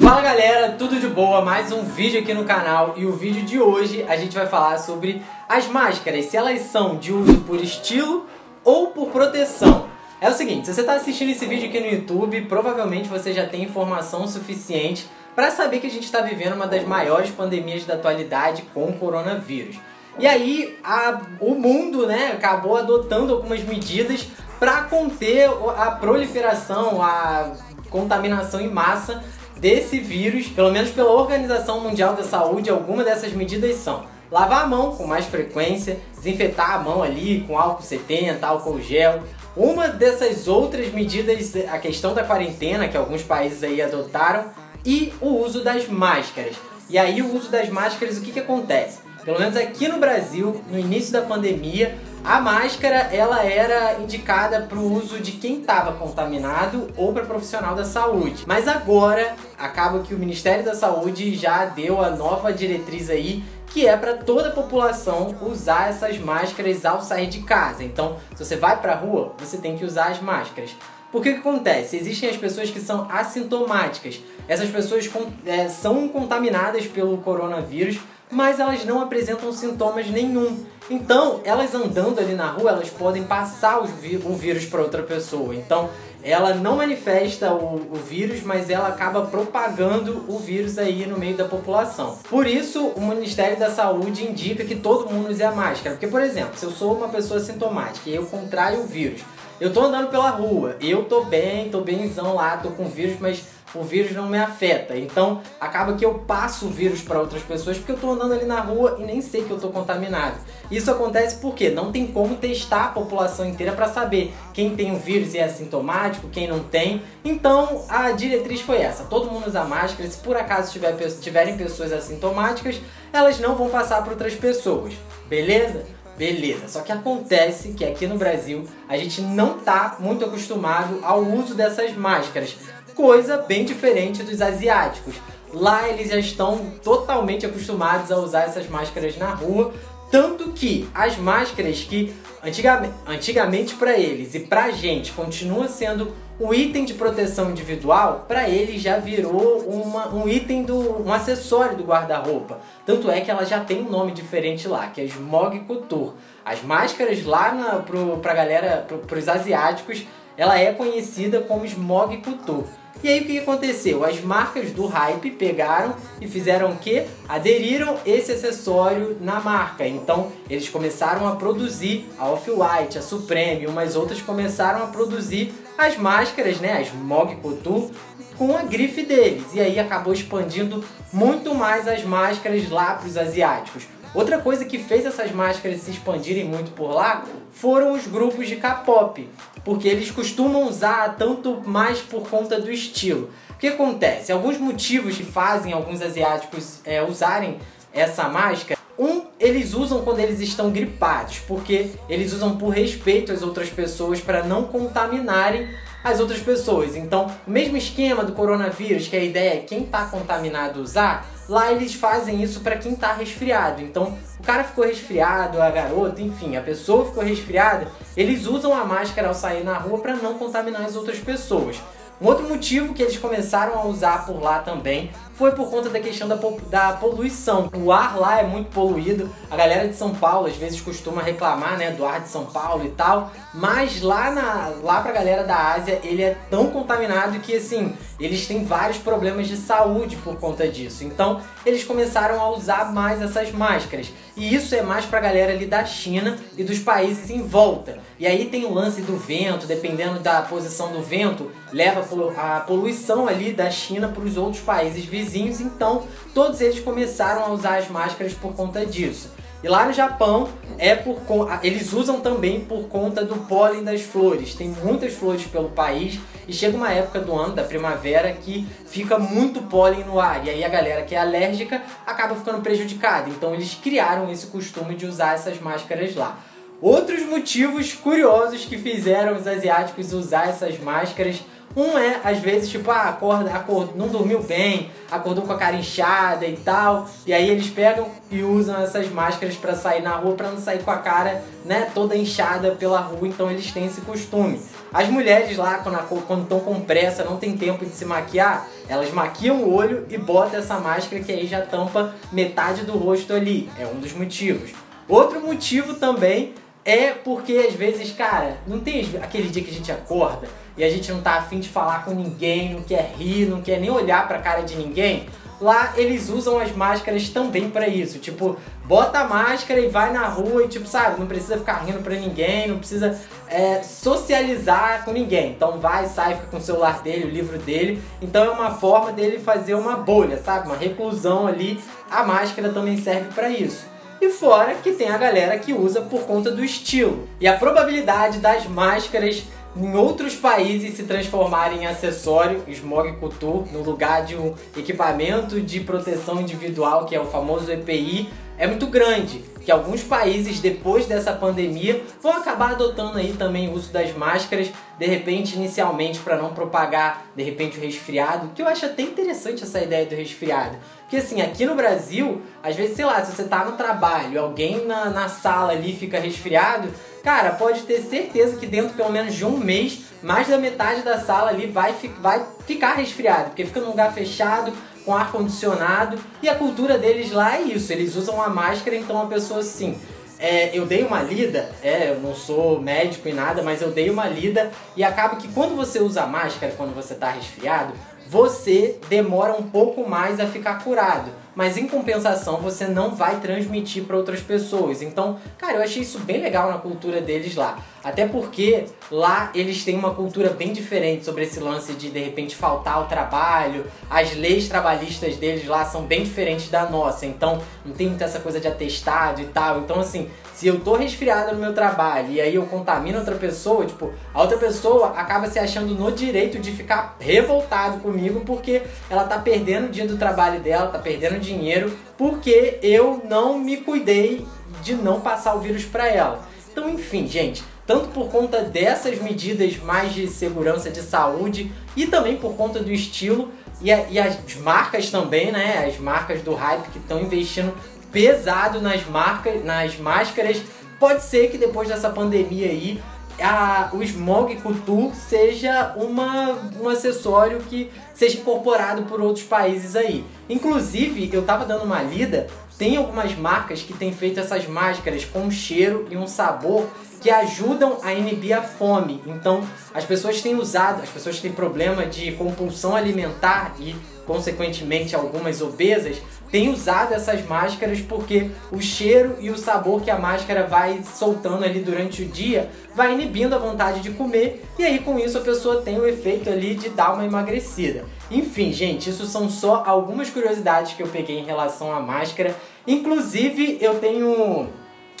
Fala galera, tudo de boa? Mais um vídeo aqui no canal e o vídeo de hoje a gente vai falar sobre as máscaras, se elas são de uso por estilo ou por proteção. É o seguinte, se você está assistindo esse vídeo aqui no YouTube, provavelmente você já tem informação suficiente para saber que a gente está vivendo uma das maiores pandemias da atualidade com o coronavírus. E aí a, o mundo né, acabou adotando algumas medidas para conter a proliferação, a contaminação em massa desse vírus, pelo menos pela Organização Mundial da Saúde, algumas dessas medidas são lavar a mão com mais frequência, desinfetar a mão ali com álcool 70, álcool gel. Uma dessas outras medidas, a questão da quarentena, que alguns países aí adotaram, e o uso das máscaras. E aí o uso das máscaras, o que, que acontece? Pelo menos aqui no Brasil, no início da pandemia, a máscara ela era indicada para o uso de quem estava contaminado ou para profissional da saúde. Mas agora acaba que o Ministério da Saúde já deu a nova diretriz aí que é para toda a população usar essas máscaras ao sair de casa. Então, se você vai para a rua, você tem que usar as máscaras. Por que, que acontece? Existem as pessoas que são assintomáticas. Essas pessoas é, são contaminadas pelo coronavírus, mas elas não apresentam sintomas nenhum. Então, elas andando ali na rua, elas podem passar o vírus para outra pessoa. Então, ela não manifesta o, o, vírus, mas ela acaba propagando o vírus aí no meio da população. Por isso, o Ministério da Saúde indica que todo mundo use a máscara. Porque, por exemplo, se eu sou uma pessoa sintomática e eu contraio o vírus, eu tô andando pela rua, eu tô bem, tô bemzão lá, tô com vírus, mas o vírus não me afeta. Então acaba que eu passo o vírus para outras pessoas porque eu estou andando ali na rua e nem sei que eu estou contaminado. Isso acontece porque não tem como testar a população inteira para saber quem tem o vírus e é assintomático, quem não tem. Então a diretriz foi essa: todo mundo usa máscara. Se por acaso tiver, tiverem pessoas assintomáticas, elas não vão passar para outras pessoas. Beleza? Beleza, só que acontece que aqui no Brasil a gente não tá muito acostumado ao uso dessas máscaras coisa bem diferente dos asiáticos. Lá eles já estão totalmente acostumados a usar essas máscaras na rua, tanto que as máscaras que antigamente, antigamente para eles e pra gente continua sendo o item de proteção individual, para eles já virou uma, um item do um acessório do guarda-roupa. Tanto é que ela já tem um nome diferente lá, que é Smog Couture. As máscaras lá na, pro, pra galera, pro, pros asiáticos, ela é conhecida como Smog Couture. E aí o que aconteceu? As marcas do hype pegaram e fizeram o que? Aderiram esse acessório na marca. Então eles começaram a produzir a Off-White, a Supreme umas outras começaram a produzir as máscaras, né? As Mog Couture com a grife deles. E aí acabou expandindo muito mais as máscaras lá para os asiáticos. Outra coisa que fez essas máscaras se expandirem muito por lá foram os grupos de K-pop, porque eles costumam usar tanto mais por conta do estilo. O que acontece? Alguns motivos que fazem alguns asiáticos é, usarem essa máscara um, eles usam quando eles estão gripados, porque eles usam por respeito às outras pessoas para não contaminarem as outras pessoas. Então, o mesmo esquema do coronavírus, que a ideia é quem está contaminado usar, Lá eles fazem isso para quem tá resfriado. Então, o cara ficou resfriado, a garota, enfim, a pessoa ficou resfriada, eles usam a máscara ao sair na rua para não contaminar as outras pessoas. Um outro motivo que eles começaram a usar por lá também foi por conta da questão da, da poluição. O ar lá é muito poluído. A galera de São Paulo às vezes costuma reclamar, né, do ar de São Paulo e tal, mas lá na lá pra galera da Ásia, ele é tão contaminado que assim, eles têm vários problemas de saúde por conta disso. Então, eles começaram a usar mais essas máscaras. E isso é mais pra galera ali da China e dos países em volta. E aí tem o lance do vento, dependendo da posição do vento, leva a poluição ali da China para os outros países vizinhos. Então, todos eles começaram a usar as máscaras por conta disso. E lá no Japão é por eles usam também por conta do pólen das flores. Tem muitas flores pelo país e chega uma época do ano, da primavera, que fica muito pólen no ar. E aí a galera que é alérgica acaba ficando prejudicada. Então eles criaram esse costume de usar essas máscaras lá. Outros motivos curiosos que fizeram os asiáticos usar essas máscaras Um é, às vezes, tipo, ah, acorda, acorda, não dormiu bem, acordou com a cara inchada e tal. E aí eles pegam e usam essas máscaras para sair na rua, para não sair com a cara, né, toda inchada pela rua. Então eles têm esse costume. As mulheres lá, quando estão com pressa, não tem tempo de se maquiar, elas maquiam o olho e botam essa máscara que aí já tampa metade do rosto ali. É um dos motivos. Outro motivo também é porque às vezes, cara, não tem aquele dia que a gente acorda e a gente não tá afim de falar com ninguém, não quer rir, não quer nem olhar pra cara de ninguém. Lá eles usam as máscaras também para isso. Tipo, bota a máscara e vai na rua e, tipo, sabe, não precisa ficar rindo pra ninguém, não precisa é, socializar com ninguém. Então vai, sai, fica com o celular dele, o livro dele. Então é uma forma dele fazer uma bolha, sabe? Uma reclusão ali. A máscara também serve para isso. E fora que tem a galera que usa por conta do estilo. E a probabilidade das máscaras em outros países se transformarem em acessório, smog couture, no lugar de um equipamento de proteção individual, que é o famoso EPI, é muito grande. Que alguns países, depois dessa pandemia, vão acabar adotando aí também o uso das máscaras, de repente, inicialmente, para não propagar, de repente, o resfriado, que eu acho até interessante essa ideia do resfriado. Porque assim, aqui no Brasil, às vezes, sei lá, se você tá no trabalho, alguém na, na sala ali fica resfriado, cara, pode ter certeza que dentro pelo menos de um mês, mais da metade da sala ali vai, vai ficar resfriado, porque fica num lugar fechado, com ar condicionado, e a cultura deles lá é isso, eles usam a máscara, então a pessoa assim. É, eu dei uma lida, é, eu não sou médico e nada, mas eu dei uma lida e acaba que quando você usa máscara, quando você tá resfriado, você demora um pouco mais a ficar curado mas em compensação você não vai transmitir para outras pessoas. Então, cara, eu achei isso bem legal na cultura deles lá. Até porque lá eles têm uma cultura bem diferente sobre esse lance de de repente faltar ao trabalho. As leis trabalhistas deles lá são bem diferentes da nossa. Então, não tem muita essa coisa de atestado e tal. Então, assim, se eu tô resfriada no meu trabalho e aí eu contamino outra pessoa, tipo, a outra pessoa acaba se achando no direito de ficar revoltado comigo porque ela tá perdendo o dia do trabalho dela, tá perdendo o dinheiro porque eu não me cuidei de não passar o vírus para ela. Então, enfim, gente, tanto por conta dessas medidas mais de segurança de saúde e também por conta do estilo e, a, e as marcas também, né? As marcas do hype que estão investindo pesado nas marcas, nas máscaras. Pode ser que depois dessa pandemia aí a, o Smog Couture seja uma, um acessório que seja incorporado por outros países aí. Inclusive, eu tava dando uma lida, tem algumas marcas que têm feito essas máscaras com um cheiro e um sabor que ajudam a inibir a fome. Então, as pessoas têm usado, as pessoas têm problema de compulsão alimentar e, consequentemente, algumas obesas, têm usado essas máscaras porque o cheiro e o sabor que a máscara vai soltando ali durante o dia vai inibindo a vontade de comer e aí com isso a pessoa tem o efeito ali de dar uma emagrecida. Enfim, gente, isso são só algumas curiosidades que eu peguei em relação à máscara. Inclusive, eu tenho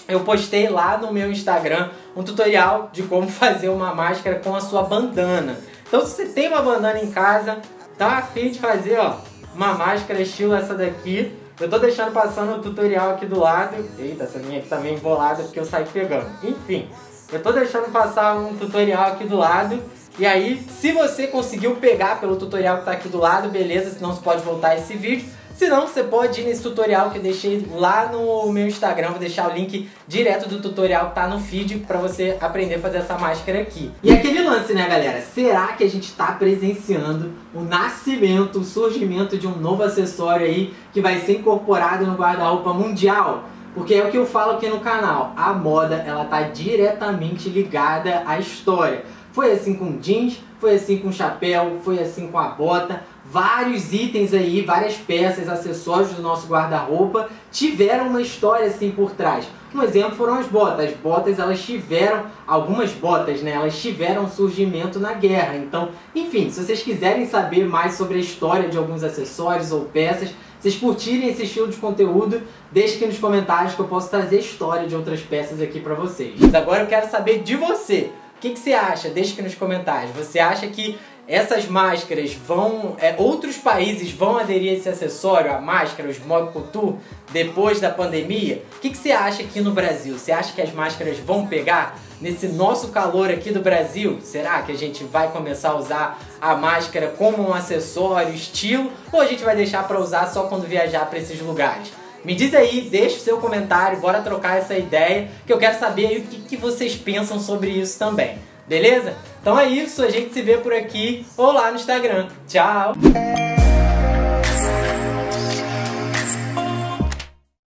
eu postei lá no meu Instagram um tutorial de como fazer uma máscara com a sua bandana. Então se você tem uma bandana em casa, tá afim de fazer, ó, uma máscara estilo essa daqui. Eu tô deixando passando o tutorial aqui do lado. Eita, essa minha aqui tá meio embolada porque eu saí pegando. Enfim, eu tô deixando passar um tutorial aqui do lado. E aí, se você conseguiu pegar pelo tutorial que tá aqui do lado, beleza, senão você pode voltar esse vídeo. Se não, você pode ir nesse tutorial que eu deixei lá no meu Instagram, vou deixar o link direto do tutorial que tá no feed para você aprender a fazer essa máscara aqui. E aquele lance, né, galera? Será que a gente tá presenciando o nascimento, o surgimento de um novo acessório aí que vai ser incorporado no guarda-roupa mundial? Porque é o que eu falo aqui no canal, a moda ela tá diretamente ligada à história. Foi assim com jeans, foi assim com chapéu, foi assim com a bota, vários itens aí, várias peças, acessórios do nosso guarda-roupa tiveram uma história assim por trás. Um exemplo foram as botas. As botas, elas tiveram, algumas botas, né? Elas tiveram surgimento na guerra. Então, enfim, se vocês quiserem saber mais sobre a história de alguns acessórios ou peças, vocês curtirem esse estilo de conteúdo, deixe aqui nos comentários que eu posso trazer história de outras peças aqui pra vocês. Mas agora eu quero saber de você. O que, que você acha? Deixe aqui nos comentários. Você acha que essas máscaras vão. É, outros países vão aderir a esse acessório, a máscara, os Smog Couture, depois da pandemia? O que, que você acha aqui no Brasil? Você acha que as máscaras vão pegar? nesse nosso calor aqui do Brasil, será que a gente vai começar a usar a máscara como um acessório, estilo, ou a gente vai deixar para usar só quando viajar para esses lugares? Me diz aí, deixa o seu comentário, bora trocar essa ideia, que eu quero saber aí o que, que vocês pensam sobre isso também. Beleza? Então é isso, a gente se vê por aqui ou lá no Instagram. Tchau!